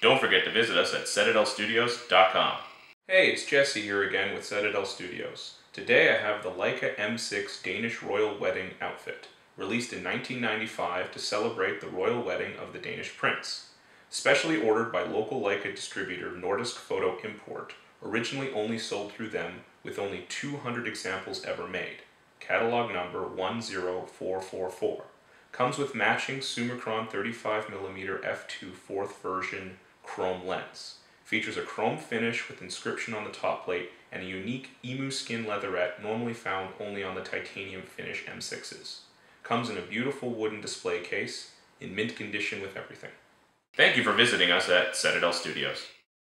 Don't forget to visit us at setadelstudios.com. Hey, it's Jesse here again with Setadel Studios. Today I have the Leica M6 Danish Royal Wedding outfit, released in 1995 to celebrate the royal wedding of the Danish prince. Specially ordered by local Leica distributor Nordisk Photo Import, originally only sold through them with only 200 examples ever made. Catalog number 10444. Comes with matching Summicron 35mm f2 fourth version chrome lens. Features a chrome finish with inscription on the top plate and a unique emu skin leatherette normally found only on the titanium finish M6s. Comes in a beautiful wooden display case, in mint condition with everything. Thank you for visiting us at Setadel Studios.